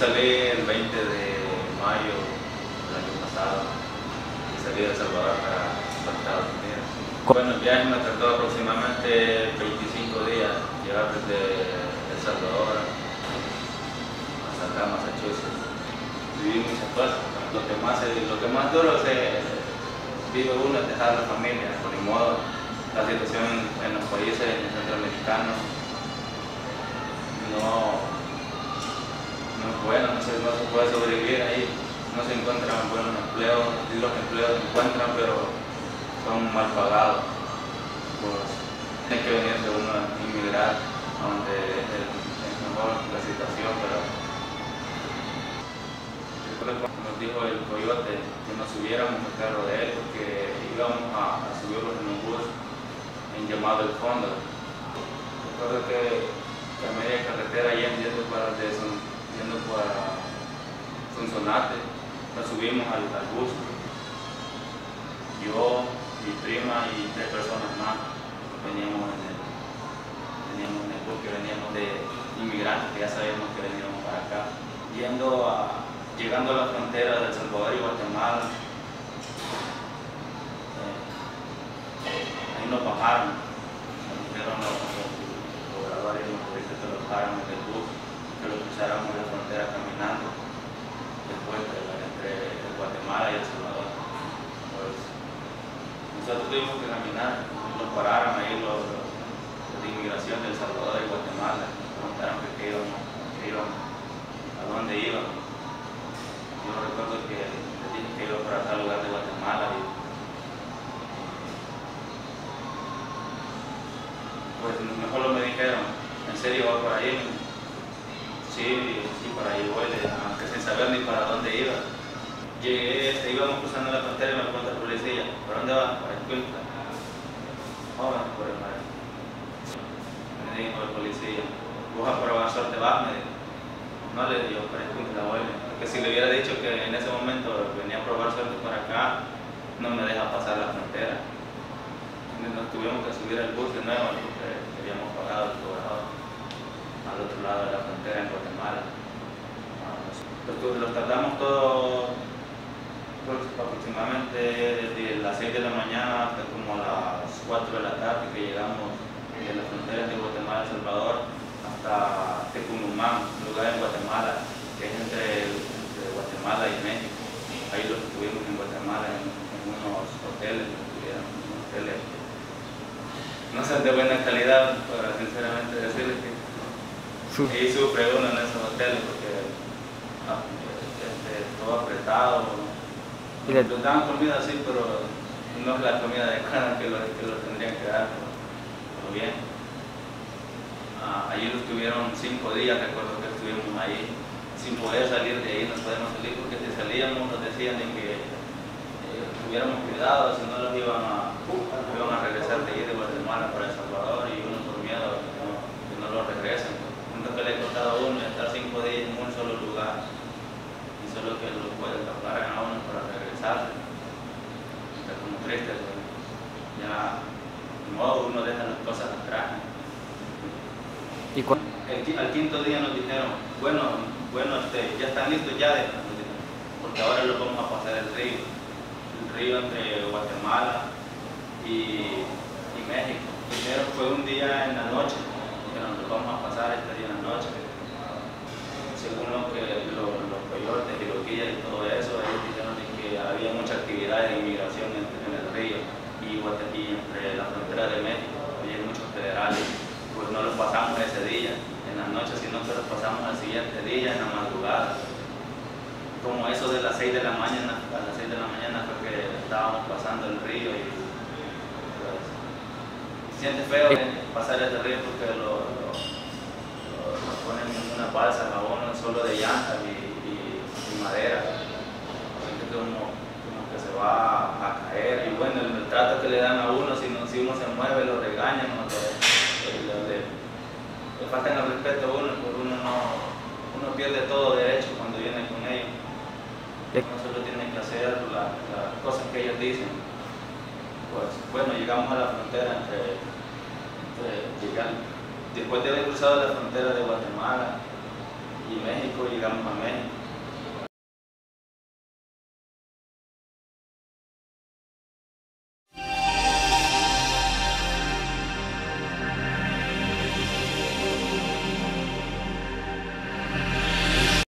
salí el 20 de mayo del año pasado y salí de El Salvador para los Estados Unidos. Bueno, el viaje me tardó aproximadamente 25 días llegar desde El Salvador hasta acá, Massachusetts. Viví muchas cosas. Lo que más, lo que más duro es eh, vive uno es dejar a la familia, por ni modo. La situación en los países centroamericanos no, puede sobrevivir ahí, no se encuentran buenos empleos, y los empleos se encuentran, pero son mal pagados. Pues tiene que venirse uno a inmigrar donde es, mejor la situación, pero nos dijo el coyote que nos subiéramos al carro de él porque íbamos a, a subirlos en un bus en llamado el fondo. Recuerdo que, que a media carretera yendo para, de, yendo para Sonsonate, nos subimos al, bus. Yo, mi prima y tres personas más veníamos en el, veníamos en bus que veníamos de inmigrantes, que ya sabíamos que veníamos para acá, yendo a llegando a la frontera de El Salvador y Guatemala, eh, ahí nos bajaron, nos dijeron los, pobladores y los turistas que los bajaron del bus, que lo cruzáramos la frontera caminando, después de la, entre Guatemala y El Salvador. Pues, nosotros tuvimos que caminar, nos pararon ahí los, los, de inmigración de El Salvador y Guatemala, nos preguntaron que qué íbamos, que íbamos, a dónde íbamos yo recuerdo que le dije que iba para tal lugar de Guatemala pues mejor lo me dijeron, ¿en serio va por ahí? Sí, sí, por ahí voy, aunque sin saber ni para. Llegué, íbamos cruzando la frontera y me pregunta el policía, ¿por dónde vas? Para Quinta. Joven, por el mar. Me dijo el policía, ¿vos a probar suerte vas? Me dijo. No le digo, para el Quinta voy que si le hubiera dicho que en ese momento venía a probar suerte para acá, no me deja pasar la frontera. Nos tuvimos que subir al bus de nuevo porque habíamos pagado el cobrador al otro lado de la frontera en Guatemala. Los, tardamos todo pues, aproximadamente desde las 6 de la mañana hasta como a las 4 de la tarde que llegamos de las fronteras de Guatemala El Salvador hasta Tecumumán, un lugar en Guatemala que es entre, entre, Guatemala y México. Ahí los estuvimos en Guatemala en, en unos hoteles, en unos hoteles no son de buena calidad, para sinceramente decirles que ahí sufre uno en esos hoteles porque ah, este, todo apretado. ¿Y le dan comida así, pero no es la comida adecuada que lo, que lo tendrían que dar, pero, bien. Ah, allí estuvieron cinco días, recuerdo que estuvimos ahí sin poder salir de ahí, no podemos salir porque si salíamos nos decían de que eh, tuviéramos cuidado, si no los iban a, uh, iban a regresar de ahí de Guatemala para El Salvador y uno por miedo que no, que no lo regresen. Nunca que le he contado a uno estar cinco días en un solo lugar y solo que lo pueden tapar a uno para regresar. Está como triste, pues. ya de modo uno deja las cosas atrás. ¿Y el, al quinto día nos dijeron, bueno, bueno, este, ya están listos ya, de, porque ahora lo vamos a pasar el río, el río entre Guatemala y, y México. Primero fue un día en la noche, que nos vamos a pasar este día en la noche. Según lo que lo, los coyotes y los y todo eso, ellos dijeron que había mucha actividad de inmigración en, en el río y, y entre la frontera de México, había muchos federales, pues no los pasamos ese día en la noche, sino que los pasamos al siguiente día, en la madrugada. Como eso de las 6 de la mañana, a las 6 de la mañana fue que estábamos pasando el río y pues, siente feo pasar ese río porque lo, lo, lo, ponen en una balsa a uno solo de llantas y, madera. Siente como, como que se va a caer y bueno, el, trato que le dan a uno, si, no, si uno se mueve, lo le faltan el respeto a uno, porque uno no uno pierde todo derecho cuando viene con ellos. Uno solo tiene que hacer las la cosas que ellos dicen. Pues bueno, llegamos a la frontera entre, entre, llegar, después de haber cruzado la frontera de Guatemala y y México, llegamos a México